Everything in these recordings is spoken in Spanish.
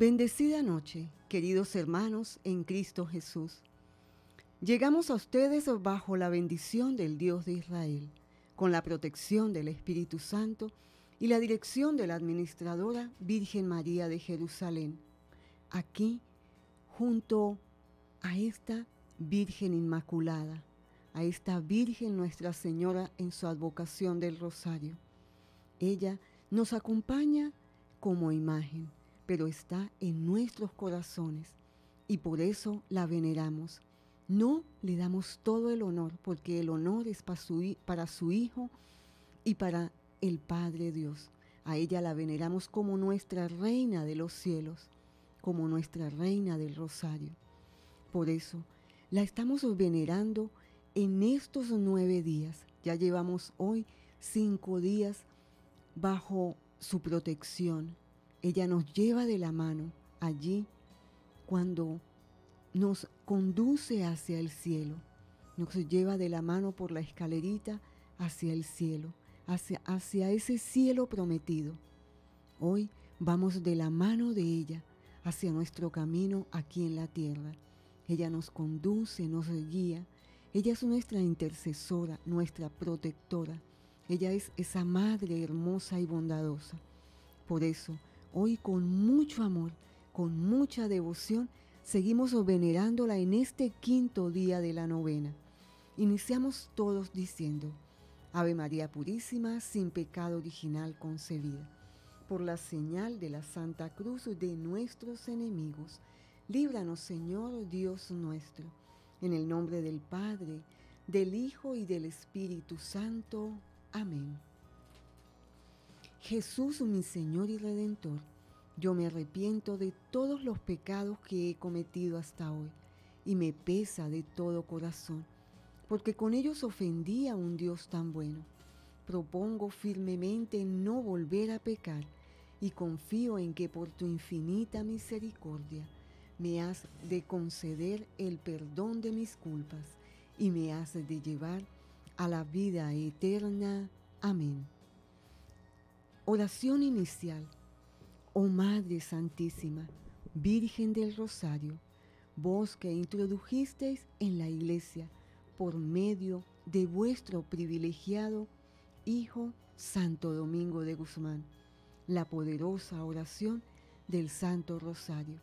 Bendecida noche, queridos hermanos en Cristo Jesús. Llegamos a ustedes bajo la bendición del Dios de Israel, con la protección del Espíritu Santo y la dirección de la administradora Virgen María de Jerusalén, aquí junto a esta Virgen Inmaculada, a esta Virgen Nuestra Señora en su advocación del Rosario. Ella nos acompaña como imagen pero está en nuestros corazones y por eso la veneramos. No le damos todo el honor, porque el honor es para su, Hijo y para el Padre Dios. A ella la veneramos como nuestra reina de los cielos, como nuestra reina del rosario. Por eso la estamos venerando en estos nueve días. Ya llevamos hoy cinco días bajo su protección, ella nos lleva de la mano allí cuando nos conduce hacia el cielo, nos lleva de la mano por la escalerita hacia el cielo, hacia, hacia ese cielo prometido. Hoy vamos de la mano de ella hacia nuestro camino aquí en la tierra. Ella nos conduce, nos guía. Ella es nuestra intercesora, nuestra protectora. Ella es esa madre hermosa y bondadosa. Por eso, Hoy con mucho amor, con mucha devoción, seguimos venerándola en este quinto día de la novena. Iniciamos todos diciendo, Ave María Purísima, sin pecado original concebida, por la señal de la Santa Cruz de nuestros enemigos, líbranos Señor Dios nuestro, en el nombre del Padre, del Hijo y del Espíritu Santo. Amén. Jesús mi Señor y Redentor, yo me arrepiento de todos los pecados que he cometido hasta hoy y me pesa de todo corazón, porque con ellos ofendí a un Dios tan bueno. Propongo firmemente no volver a pecar y confío en que por tu infinita misericordia me has de conceder el perdón de mis culpas y me has de llevar a la vida eterna. Amén. Oración inicial. Oh Madre Santísima, Virgen del Rosario, vos que introdujisteis en la Iglesia por medio de vuestro privilegiado Hijo Santo Domingo de Guzmán, la poderosa oración del Santo Rosario.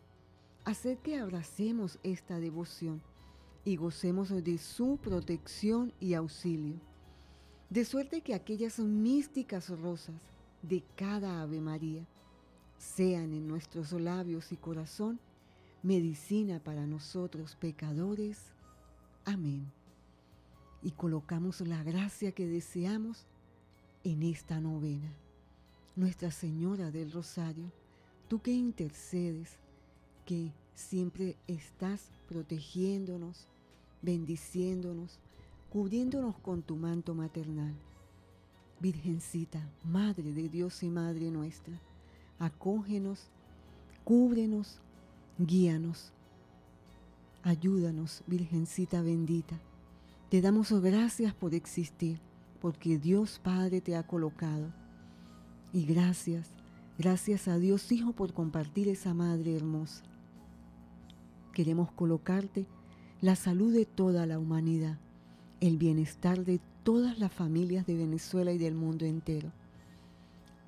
Haced que abracemos esta devoción y gocemos de su protección y auxilio, de suerte que aquellas místicas rosas de cada Ave María sean en nuestros labios y corazón medicina para nosotros pecadores. Amén. Y colocamos la gracia que deseamos en esta novena. Nuestra Señora del Rosario, tú que intercedes, que siempre estás protegiéndonos, bendiciéndonos, cubriéndonos con tu manto maternal Virgencita, Madre de Dios y Madre nuestra, acógenos, cúbrenos, guíanos. Ayúdanos, Virgencita bendita. Te damos gracias por existir, porque Dios Padre te ha colocado. Y gracias, gracias a Dios Hijo por compartir esa Madre hermosa. Queremos colocarte la salud de toda la humanidad, el bienestar de todas las familias de Venezuela y del mundo entero,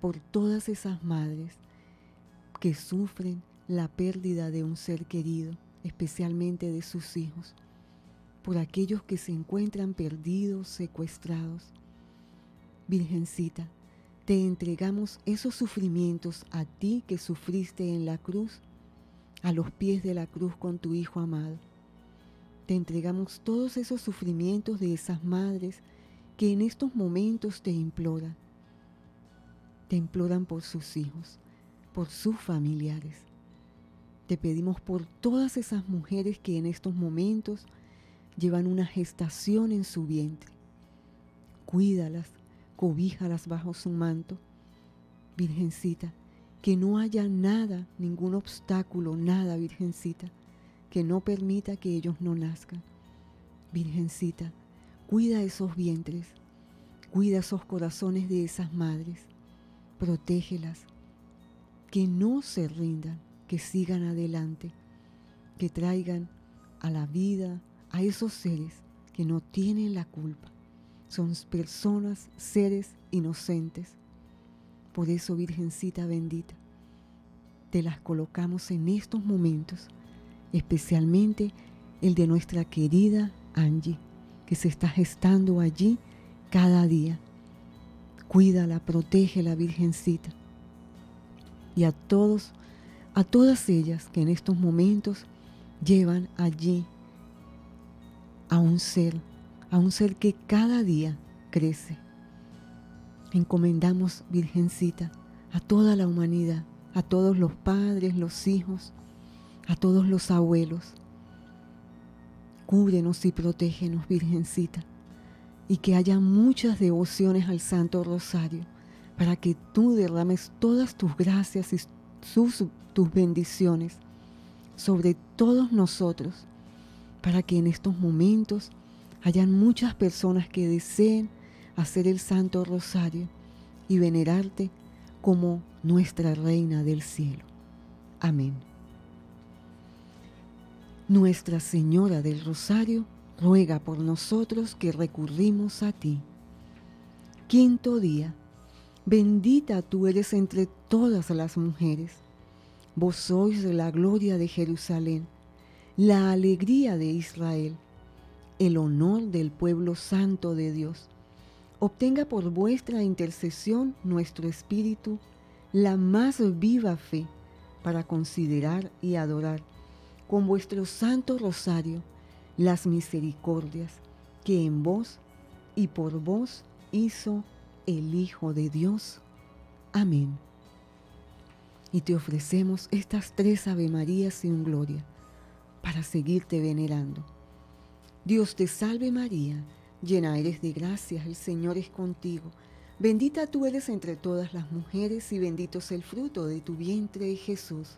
por todas esas madres que sufren la pérdida de un ser querido, especialmente de sus hijos, por aquellos que se encuentran perdidos, secuestrados. Virgencita, te entregamos esos sufrimientos a ti que sufriste en la cruz, a los pies de la cruz con tu Hijo amado. Te entregamos todos esos sufrimientos de esas madres que en estos momentos te imploran. Te imploran por sus hijos, por sus familiares. Te pedimos por todas esas mujeres que en estos momentos llevan una gestación en su vientre. Cuídalas, cobíjalas bajo su manto. Virgencita, que no haya nada, ningún obstáculo, nada, Virgencita, que no permita que ellos no nazcan. Virgencita, Cuida esos vientres, cuida esos corazones de esas madres, protégelas, que no se rindan, que sigan adelante, que traigan a la vida a esos seres que no tienen la culpa. Son personas, seres inocentes. Por eso, Virgencita bendita, te las colocamos en estos momentos, especialmente el de nuestra querida Angie, que se está gestando allí cada día. Cuídala, protege la Virgencita. Y a todos, a todas ellas que en estos momentos llevan allí a un ser, a un ser que cada día crece. Encomendamos, Virgencita, a toda la humanidad, a todos los padres, los hijos, a todos los abuelos. Cúbrenos y protégenos, Virgencita, y que haya muchas devociones al Santo Rosario, para que tú derrames todas tus gracias y tus bendiciones sobre todos nosotros, para que en estos momentos hayan muchas personas que deseen hacer el Santo Rosario y venerarte como nuestra Reina del Cielo. Amén. Nuestra Señora del Rosario ruega por nosotros que recurrimos a ti. Quinto día. Bendita tú eres entre todas las mujeres. Vos sois la gloria de Jerusalén, la alegría de Israel, el honor del pueblo santo de Dios obtenga por vuestra intercesión nuestro espíritu la más viva fe para considerar y adorar con vuestro santo rosario las misericordias que en vos y por vos hizo el Hijo de Dios. Amén. Y te ofrecemos estas tres Ave Marías un gloria para seguirte venerando. Dios te salve María Llena eres de gracias, el Señor es contigo. Bendita tú eres entre todas las mujeres y bendito es el fruto de tu vientre, Jesús.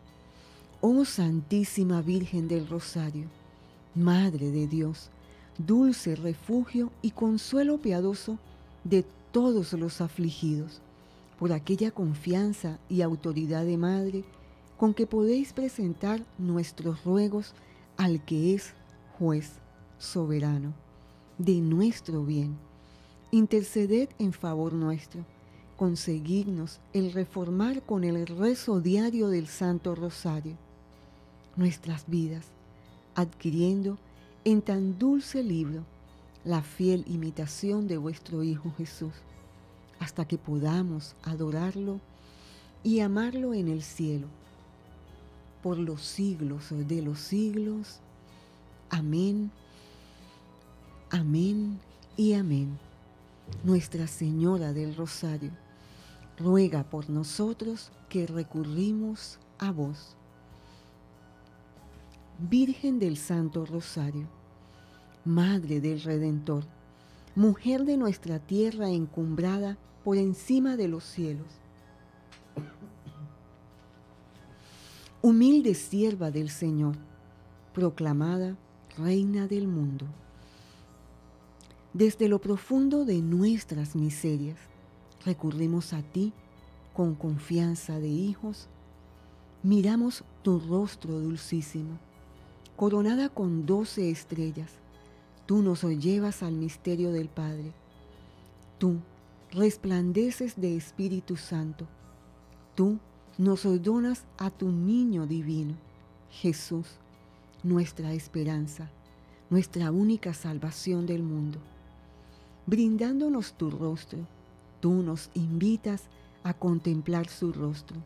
Oh Santísima Virgen del Rosario, Madre de Dios, dulce refugio y consuelo piadoso de todos los afligidos, por aquella confianza y autoridad de Madre con que podéis presentar nuestros ruegos al que es juez soberano de nuestro bien. Interceded en favor nuestro, conseguirnos el reformar con el rezo diario del Santo Rosario nuestras vidas, adquiriendo en tan dulce libro la fiel imitación de vuestro Hijo Jesús, hasta que podamos adorarlo y amarlo en el cielo, por los siglos de los siglos. Amén, amén y amén. Nuestra Señora del Rosario, ruega por nosotros que recurrimos a vos. Virgen del Santo Rosario, Madre del Redentor, mujer de nuestra tierra encumbrada por encima de los cielos, humilde sierva del Señor, proclamada Reina del mundo. Desde lo profundo de nuestras miserias, recurrimos a ti con confianza de hijos. Miramos tu rostro dulcísimo, coronada con doce estrellas. Tú nos llevas al misterio del Padre. Tú resplandeces de Espíritu Santo. Tú nos donas a tu niño divino, Jesús, nuestra esperanza, nuestra única salvación del mundo. Brindándonos tu rostro, tú nos invitas a contemplar su rostro.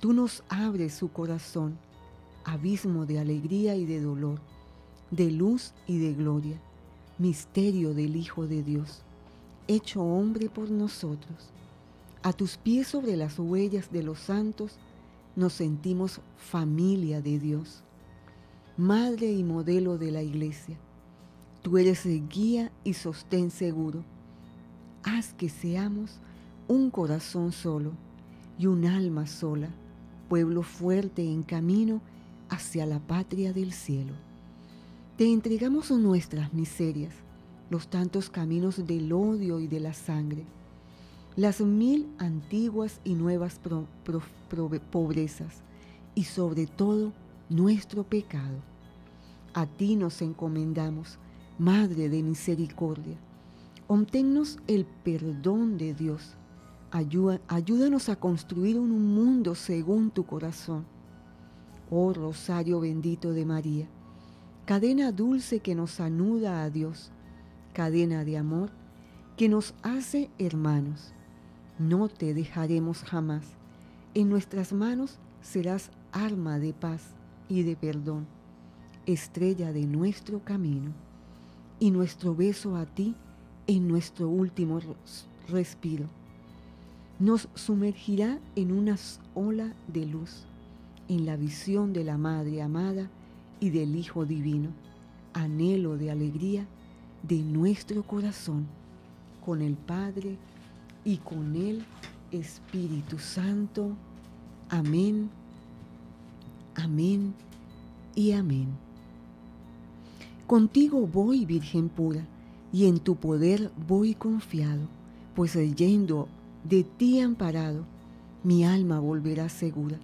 Tú nos abres su corazón, abismo de alegría y de dolor, de luz y de gloria, misterio del Hijo de Dios hecho hombre por nosotros. A tus pies sobre las huellas de los santos nos sentimos familia de Dios, madre y modelo de la iglesia. Tú eres el guía y sostén seguro. Haz que seamos un corazón solo y un alma sola, pueblo fuerte en camino hacia la patria del cielo. Te entregamos nuestras miserias los tantos caminos del odio y de la sangre, las mil antiguas y nuevas pobrezas y sobre todo nuestro pecado. A ti nos encomendamos, Madre de Misericordia. Obténnos el perdón de Dios. ayúdanos a construir un mundo según tu corazón. Oh Rosario bendito de María, cadena dulce que nos anuda a Dios cadena de amor que nos hace hermanos. No te dejaremos jamás. En nuestras manos serás arma de paz y de perdón, estrella de nuestro camino, y nuestro beso a ti en nuestro último respiro. Nos sumergirá en una ola de luz, en la visión de la Madre amada y del Hijo divino, anhelo de alegría de nuestro corazón con el Padre y con el Espíritu Santo. Amén, amén y amén. Contigo voy, Virgen pura, y en tu poder voy confiado, pues yendo de ti amparado, mi alma volverá segura.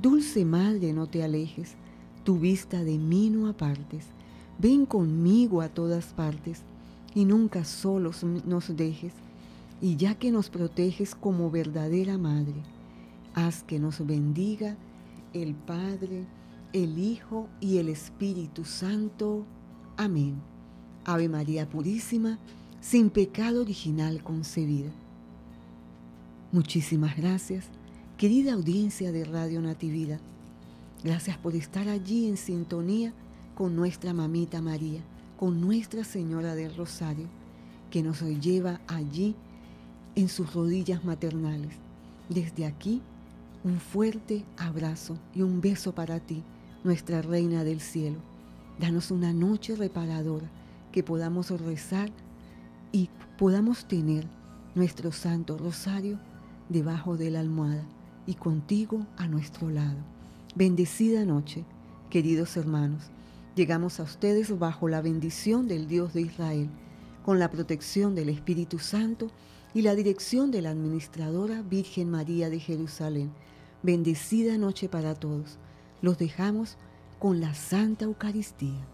Dulce Madre, no te alejes, tu vista de mí no apartes Ven conmigo a todas partes y nunca solos nos dejes. Y ya que nos proteges como verdadera madre, haz que nos bendiga el Padre, el Hijo y el Espíritu Santo. Amén. Ave María Purísima, sin pecado original concebida. Muchísimas gracias, querida audiencia de Radio Natividad. Gracias por estar allí en sintonía con nuestra mamita María, con Nuestra Señora del Rosario, que nos lleva allí en sus rodillas maternales. Desde aquí, un fuerte abrazo y un beso para ti, nuestra Reina del Cielo. Danos una noche reparadora, que podamos rezar y podamos tener nuestro Santo Rosario debajo de la almohada y contigo a nuestro lado. Bendecida noche, queridos hermanos. Llegamos a ustedes bajo la bendición del Dios de Israel, con la protección del Espíritu Santo y la dirección de la administradora Virgen María de Jerusalén. Bendecida noche para todos. Los dejamos con la Santa Eucaristía.